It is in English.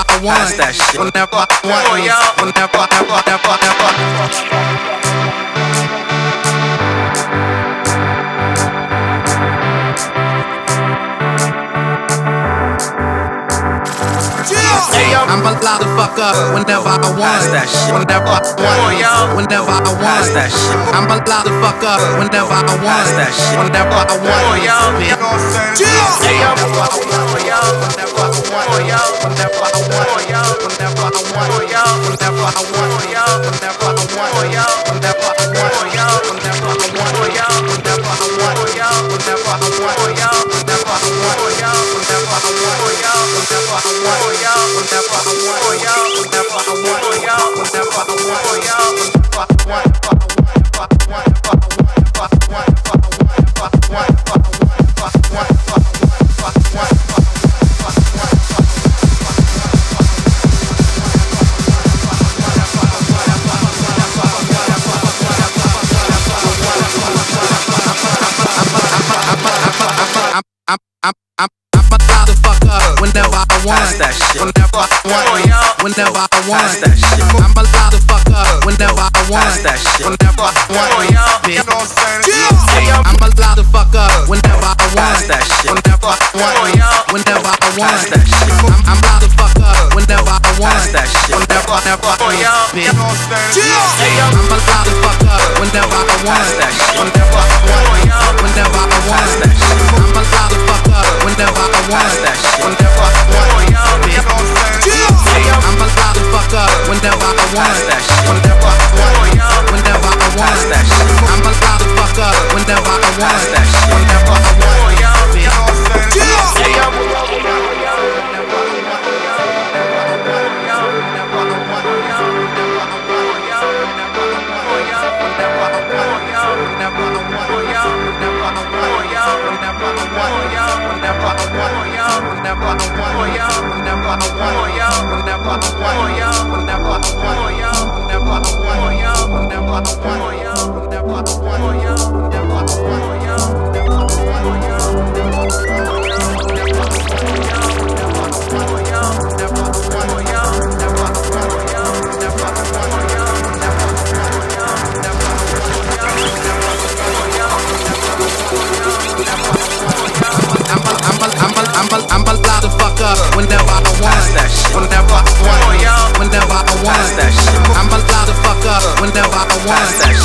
I want that shit. whenever I want whenever ever ever ever I'm a loud the fuck up whenever I want. that shit. Whenever I want. Whenever I want. that shit. I'm a loud the fuck up whenever I want. that shit. Whenever I want. You know what I'm saying? Whenever I want yo, whenever I want, yo, whenever I want, yo, whenever I want, yo, whenever want. that shit. Whenever I want. Whenever I want. that shit. I'm a loud the fuck up whenever I want. that shit. Whenever I want. You know what I'm the fuck up whenever I want. that shit. Whenever I want. Whenever I want. that shit. I'm I'm loud the fuck up whenever I want. that shit. Whenever whenever I want. You know what I'm saying? I'm the fuck up whenever I want. that shit. Whenever I want. that shit. Whenever I want. You know what I'm saying? Whenever I want. one.